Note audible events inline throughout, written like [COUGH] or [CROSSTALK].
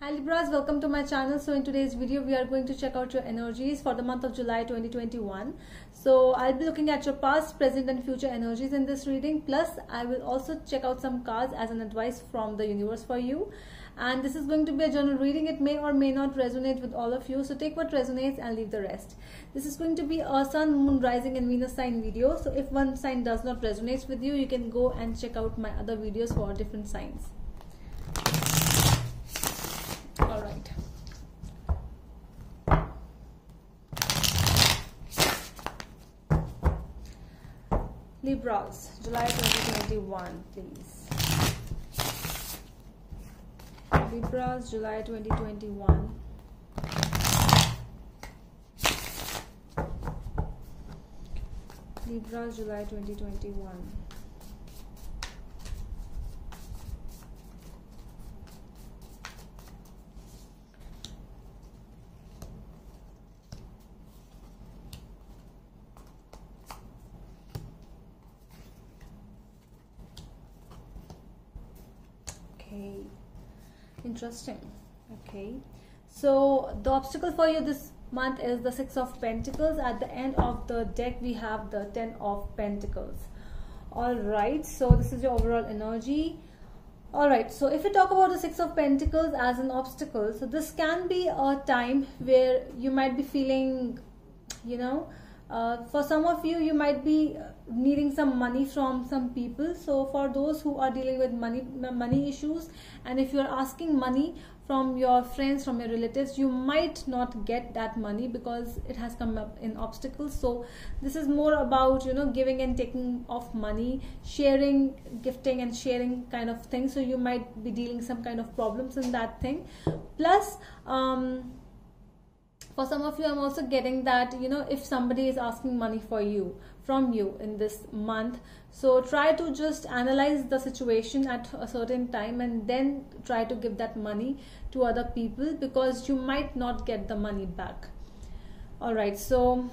Hi Libras, welcome to my channel. So in today's video, we are going to check out your energies for the month of July 2021. So I'll be looking at your past, present and future energies in this reading. Plus, I will also check out some cards as an advice from the universe for you. And this is going to be a general reading. It may or may not resonate with all of you. So take what resonates and leave the rest. This is going to be a sun, moon, rising and Venus sign video. So if one sign does not resonate with you, you can go and check out my other videos for different signs. All right. Libras, July 2021, please. Libras, July 2021. Libras, July 2021. Okay, interesting. Okay, so the obstacle for you this month is the Six of Pentacles. At the end of the deck, we have the Ten of Pentacles. All right, so this is your overall energy. All right, so if we talk about the Six of Pentacles as an obstacle, so this can be a time where you might be feeling, you know, uh, for some of you you might be needing some money from some people. So for those who are dealing with money money issues and if you are asking money from your friends from your relatives you might not get that money because it has come up in obstacles. So this is more about you know giving and taking of money sharing gifting and sharing kind of thing. So you might be dealing some kind of problems in that thing. Plus um for some of you i'm also getting that you know if somebody is asking money for you from you in this month so try to just analyze the situation at a certain time and then try to give that money to other people because you might not get the money back. All right so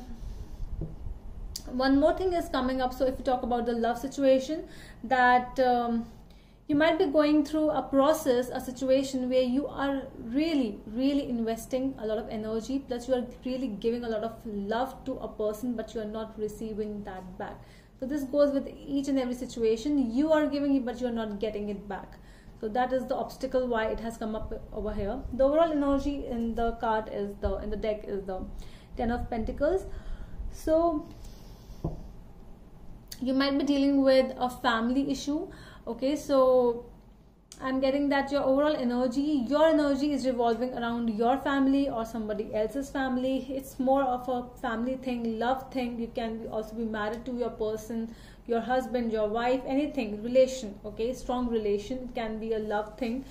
one more thing is coming up. So if you talk about the love situation that um, you might be going through a process a situation where you are really really investing a lot of energy plus you are really giving a lot of love to a person but you are not receiving that back. So this goes with each and every situation. You are giving it but you are not getting it back. So that is the obstacle why it has come up over here. The overall energy in the card is the in the deck is the ten of pentacles. So you might be dealing with a family issue okay so i'm getting that your overall energy your energy is revolving around your family or somebody else's family. It's more of a family thing love thing. You can also be married to your person your husband your wife anything relation okay? Strong relation it can be a love thing.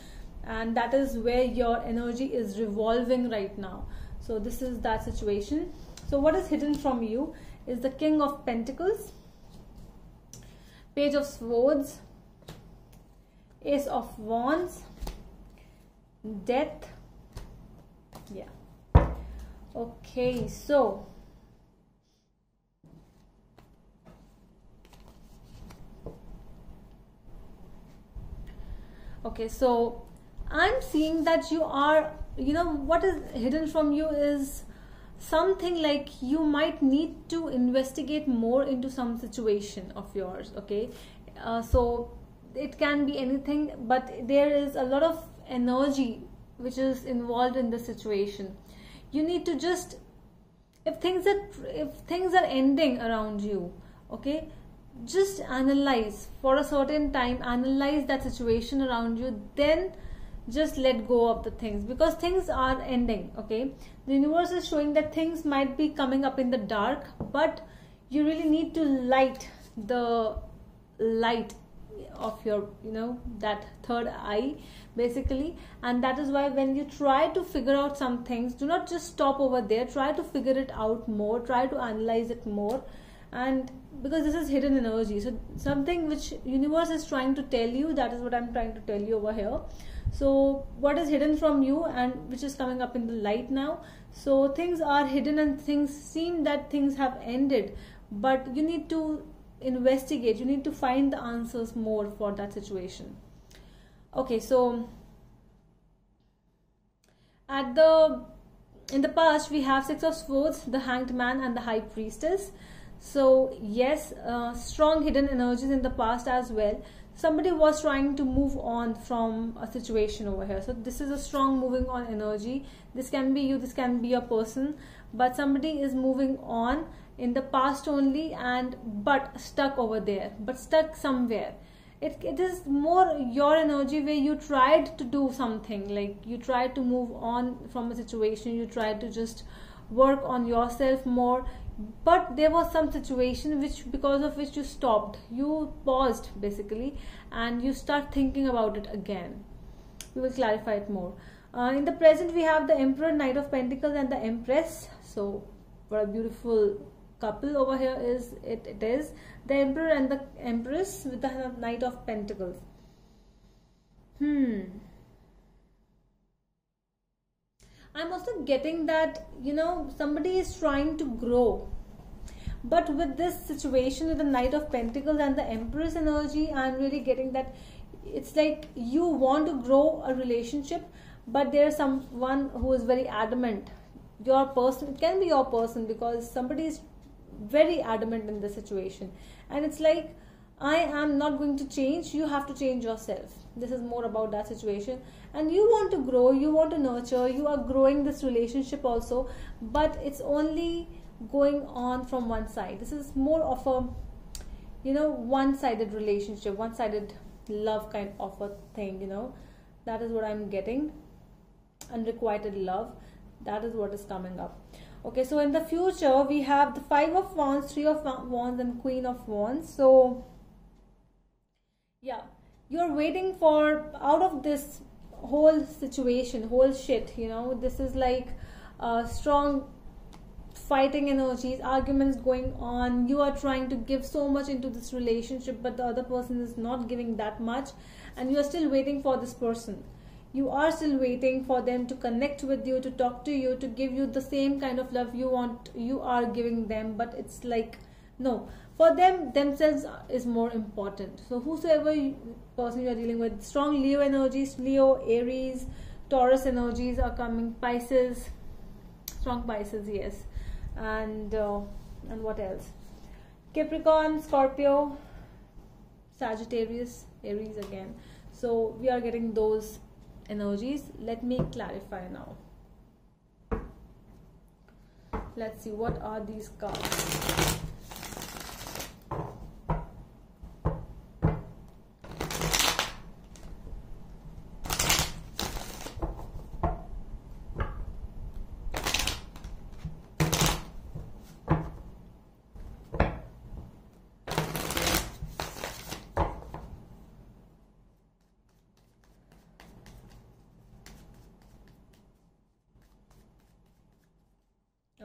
And that is where your energy is revolving right now. So this is that situation. So what is hidden from you is the king of pentacles page of swords ace of wands death yeah. Okay so okay so i'm seeing that you are you know what is hidden from you is something like you might need to investigate more into some situation of yours okay? Uh, so it can be anything but there is a lot of energy which is involved in the situation. You need to just if things are if things are ending around you okay just analyze. For a certain time analyze that situation around you then just let go of the things because things are ending okay? The universe is showing that things might be coming up in the dark but you really need to light the light of your you know that third eye basically. And that is why when you try to figure out some things do not just stop over there. Try to figure it out more. Try to analyze it more. And because this is hidden energy. So something which universe is trying to tell you that is what i'm trying to tell you over here. So what is hidden from you and which is coming up in the light now. So things are hidden and things seem that things have ended. But you need to investigate. You need to find the answers more for that situation. Okay so at the in the past we have six of swords the hanged man and the high priestess. So yes uh, strong hidden energies in the past as well. Somebody was trying to move on from a situation over here. So this is a strong moving on energy. This can be you this can be a person. But somebody is moving on in the past only and but stuck over there but stuck somewhere. It, it is more your energy where you tried to do something like you tried to move on from a situation you tried to just work on yourself more but there was some situation which because of which you stopped. You paused basically and you start thinking about it again. We will clarify it more. Uh, in the present we have the emperor knight of pentacles and the empress. So what a beautiful couple over here is it, it is the emperor and the empress with the knight of pentacles. Hmm. I'm also getting that you know somebody is trying to grow. But with this situation with the knight of pentacles and the empress energy i'm really getting that it's like you want to grow a relationship but there's someone who is very adamant. Your person it can be your person because somebody is very adamant in the situation. And it's like i am not going to change you have to change yourself. This is more about that situation. And you want to grow you want to nurture you are growing this relationship also but it's only going on from one side. This is more of a you know one sided relationship one sided love kind of a thing you know. That is what i'm getting. Unrequited love. That is what is coming up okay so in the future we have the five of wands three of wands and queen of wands. So yeah you're waiting for out of this whole situation whole shit you know this is like uh, strong fighting energies arguments going on. You are trying to give so much into this relationship but the other person is not giving that much and you are still waiting for this person you are still waiting for them to connect with you to talk to you to give you the same kind of love you want you are giving them. But it's like no. For them themselves is more important. So whosoever person you are dealing with strong leo energies leo aries taurus energies are coming. Pisces strong pisces yes. And uh, and what else? Capricorn scorpio sagittarius aries again. So we are getting those energies. Let me clarify now. Let's see what are these cards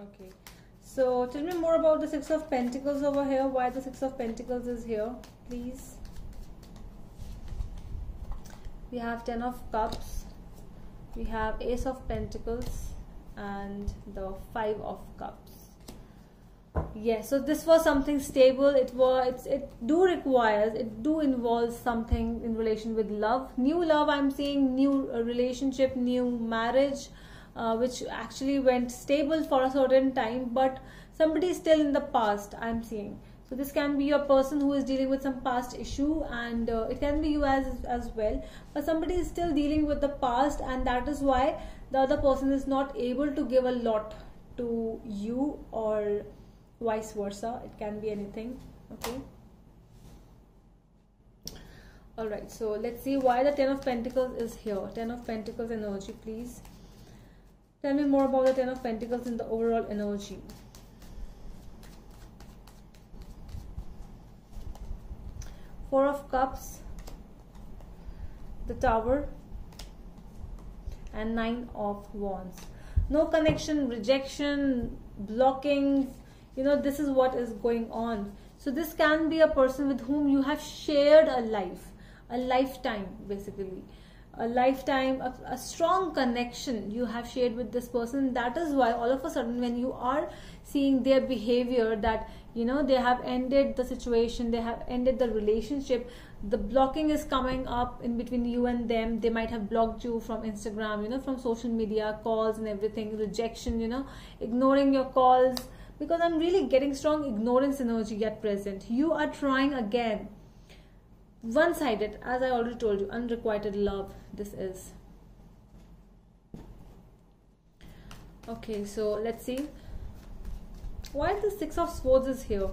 Okay. So tell me more about the Six of Pentacles over here. Why the Six of Pentacles is here, please. We have Ten of Cups. We have Ace of Pentacles and the Five of Cups. Yes, so this was something stable. It was it do requires it do involve something in relation with love. New love I'm seeing, new relationship, new marriage uh, which actually went stable for a certain time but somebody is still in the past i'm seeing. So this can be a person who is dealing with some past issue and uh, it can be you as as well. But somebody is still dealing with the past and that is why the other person is not able to give a lot to you or vice versa. It can be anything okay? All right so let's see why the ten of pentacles is here. Ten of pentacles energy please Tell me more about the Ten of Pentacles in the overall energy. Four of Cups, the Tower, and Nine of Wands. No connection, rejection, blocking. You know, this is what is going on. So this can be a person with whom you have shared a life, a lifetime basically a lifetime a, a strong connection you have shared with this person. That is why all of a sudden when you are seeing their behavior that you know they have ended the situation they have ended the relationship the blocking is coming up in between you and them. They might have blocked you from instagram you know from social media calls and everything rejection you know ignoring your calls. Because i'm really getting strong ignorance energy at present. You are trying again one-sided as i already told you unrequited love this is. Okay so let's see. Why the six of swords is here?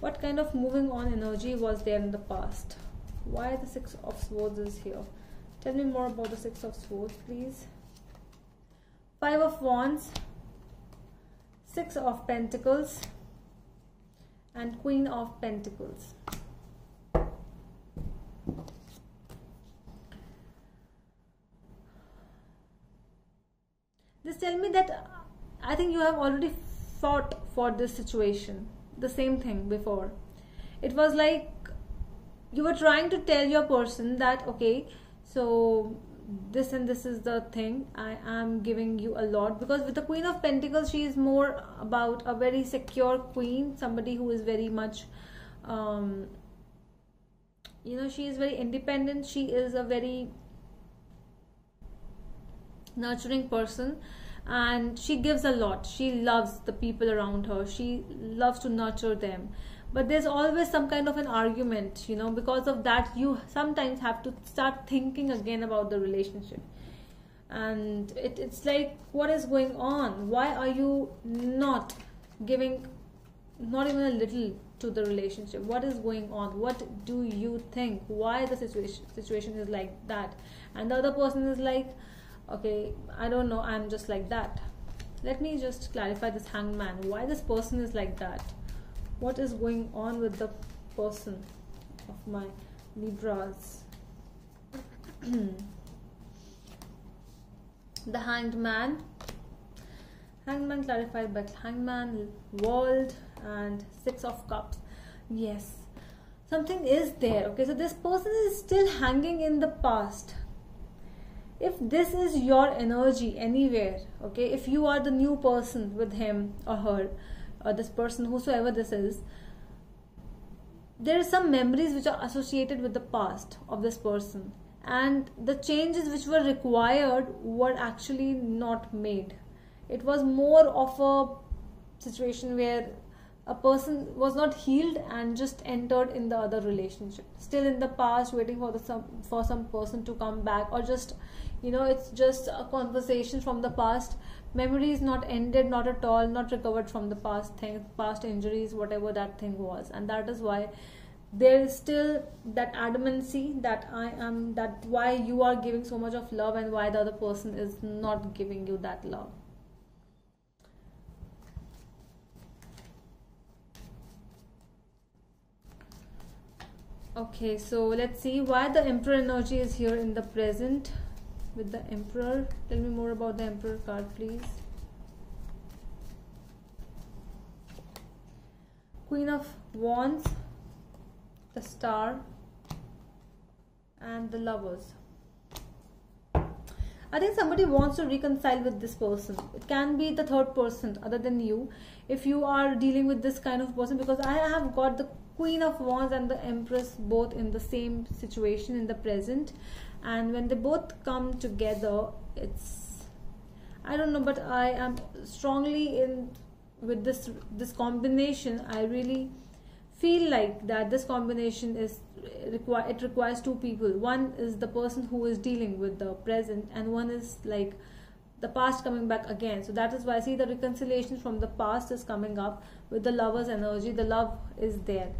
What kind of moving on energy was there in the past? Why the six of swords is here? Tell me more about the six of swords please. Five of wands six of pentacles and queen of pentacles this tell me that i think you have already fought for this situation the same thing before. It was like you were trying to tell your person that okay so this and this is the thing i am giving you a lot. Because with the queen of pentacles she is more about a very secure queen somebody who is very much um, you know she is very independent. She is a very nurturing person and she gives a lot. She loves the people around her. She loves to nurture them. But there's always some kind of an argument you know because of that you sometimes have to start thinking again about the relationship. And it, it's like what is going on? Why are you not giving not even a little to the relationship? What is going on? What do you think? Why the situation situation is like that? And the other person is like okay i don't know i'm just like that let me just clarify this hangman why this person is like that what is going on with the person of my Libras. [CLEARS THROAT] the hanged man. Hangman clarified by hangman, world, and six of cups. Yes, something is there. Okay, so this person is still hanging in the past. If this is your energy anywhere, okay, if you are the new person with him or her, or this person whosoever this is there are some memories which are associated with the past of this person and the changes which were required were actually not made. It was more of a situation where a person was not healed and just entered in the other relationship. Still in the past waiting for the some for some person to come back or just you know it's just a conversation from the past. Memory is not ended not at all not recovered from the past things past injuries whatever that thing was. And that is why there is still that adamancy that i am that why you are giving so much of love and why the other person is not giving you that love. Okay so let's see why the emperor energy is here in the present with the emperor tell me more about the emperor card please queen of wands the star and the lovers I think somebody wants to reconcile with this person. It can be the third person other than you. If you are dealing with this kind of person, because I have got the Queen of Wands and the Empress both in the same situation in the present. And when they both come together it's i don't know but i am strongly in with this this combination. I really feel like that this combination is require it requires two people. One is the person who is dealing with the present and one is like the past coming back again. So that is why i see the reconciliation from the past is coming up with the lover's energy. The love is there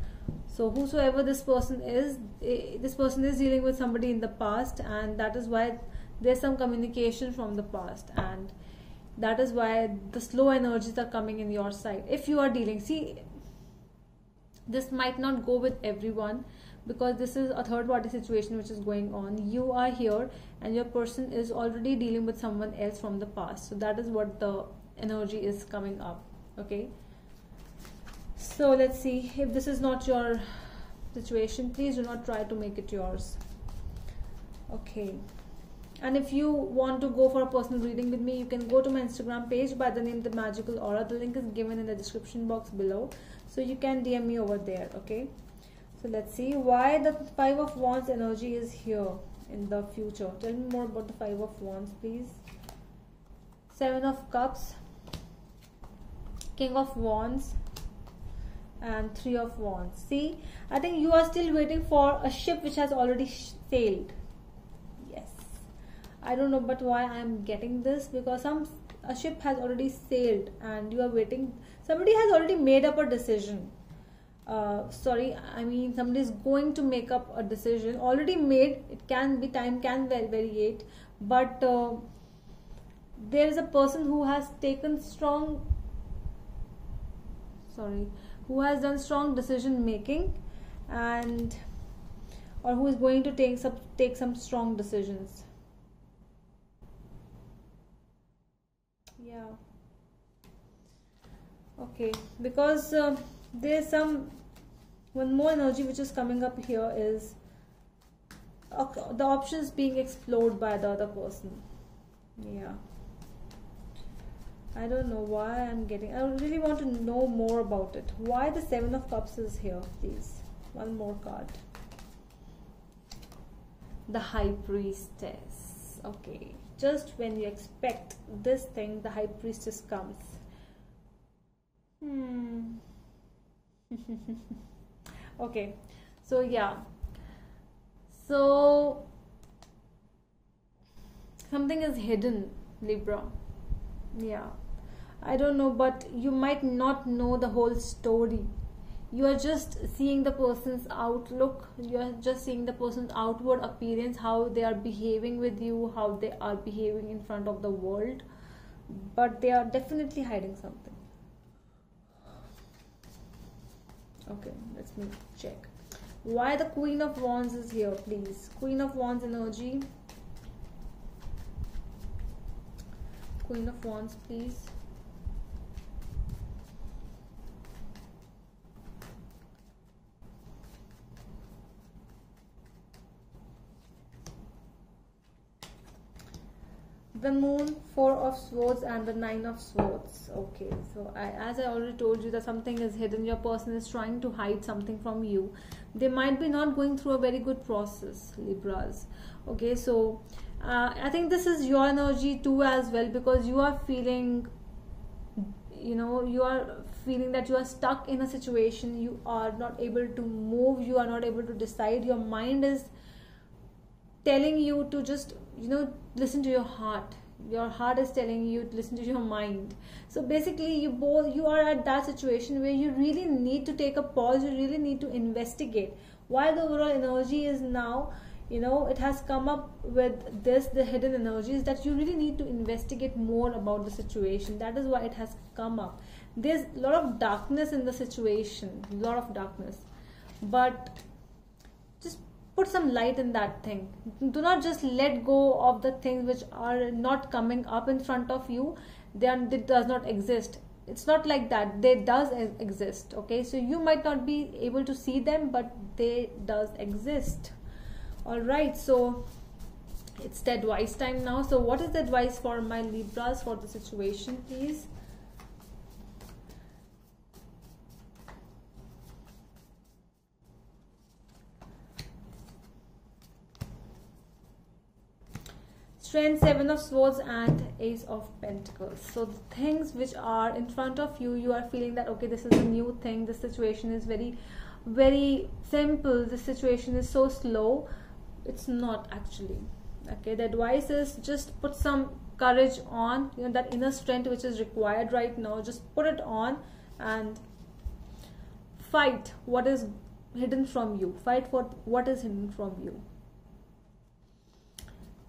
so whosoever this person is eh, this person is dealing with somebody in the past and that is why there's some communication from the past and that is why the slow energies are coming in your side. If you are dealing see this might not go with everyone because this is a third party situation which is going on. You are here and your person is already dealing with someone else from the past. So that is what the energy is coming up okay so let's see. If this is not your situation please do not try to make it yours. Okay. And if you want to go for a personal reading with me you can go to my instagram page by the name the magical aura. The link is given in the description box below. So you can dm me over there okay? So let's see. Why the five of wands energy is here in the future? Tell me more about the five of wands please. Seven of cups. King of wands and three of wands. See i think you are still waiting for a ship which has already sailed. Yes, I don't know but why I'm getting this? Because some a ship has already sailed and you are waiting somebody has already made up a decision. Uh, sorry I mean somebody is going to make up a decision. Already made it can be time can variate but uh, there is a person who has taken strong sorry who has done strong decision making and or who is going to take some take some strong decisions. Yeah. Okay because uh, there's some one more energy which is coming up here is uh, the options being explored by the other person. Yeah I don't know why I'm getting I really want to know more about it. Why the seven of cups is here please? One more card. The high priestess. Okay just when you expect this thing the high priestess comes. Hmm. [LAUGHS] Okay so yeah. So something is hidden libra yeah. I don't know but you might not know the whole story. You are just seeing the person's outlook. You are just seeing the person's outward appearance how they are behaving with you how they are behaving in front of the world. But they are definitely hiding something. Okay let's me check. Why the queen of wands is here please? Queen of wands energy queen of wands please. The moon four of swords and the nine of swords. Okay so I, as i already told you that something is hidden your person is trying to hide something from you. They might be not going through a very good process libras. Okay so uh, i think this is your energy too as well because you are feeling you know you are feeling that you are stuck in a situation. You are not able to move. You are not able to decide. Your mind is telling you to just you know listen to your heart. Your heart is telling you to listen to your mind. So basically you both you are at that situation where you really need to take a pause. You really need to investigate why the overall energy is now you know it has come up with this the hidden energies that you really need to investigate more about the situation. That is why it has come up. There's a lot of darkness in the situation a lot of darkness. But just put some light in that thing. Do not just let go of the things which are not coming up in front of you. Then it does not exist. It's not like that. They does exist okay? So you might not be able to see them but they does exist all right so it's the advice time now. So what is the advice for my libras for the situation please? Strength seven of swords and ace of pentacles. So the things which are in front of you you are feeling that okay this is a new thing. This situation is very very simple. The situation is so slow it's not actually okay? The advice is just put some courage on you know that inner strength which is required right now just put it on and fight what is hidden from you. Fight for what is hidden from you.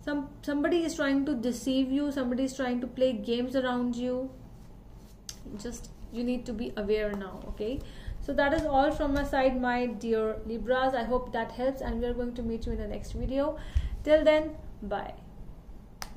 Some somebody is trying to deceive you somebody is trying to play games around you. Just you need to be aware now okay so that is all from my side my dear libras. I hope that helps and we are going to meet you in the next video. Till then bye